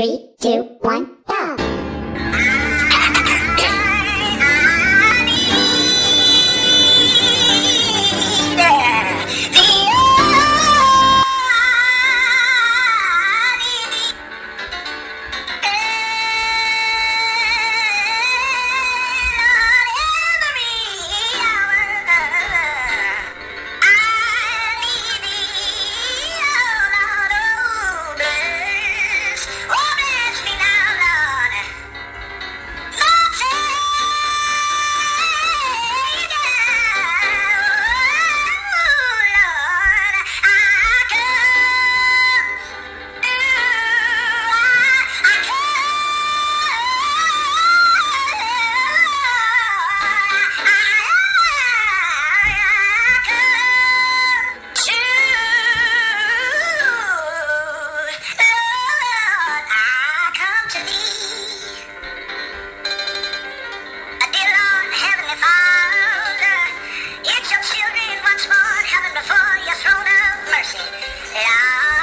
Three, two, one. 系。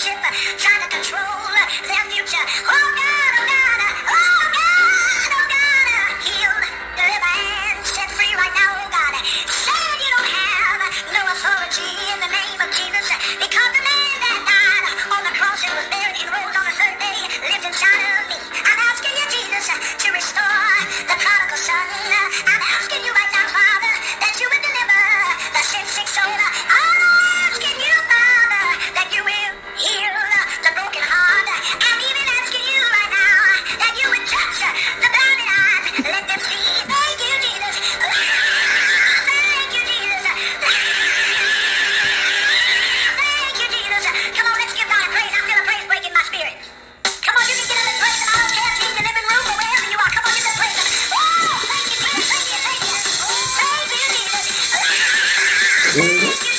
leadership trying to control their future. Oh God, oh God, oh God, oh God, heal, deliver, and set free right now, oh God. Said you don't have no authority in the name of Jesus because the man that died on the cross and was buried and rose on the third day lives inside of me. I'm asking you, Jesus, to restore the prodigal son. I'm asking you right now, Father, that you would deliver the sin sick soul. Uhum.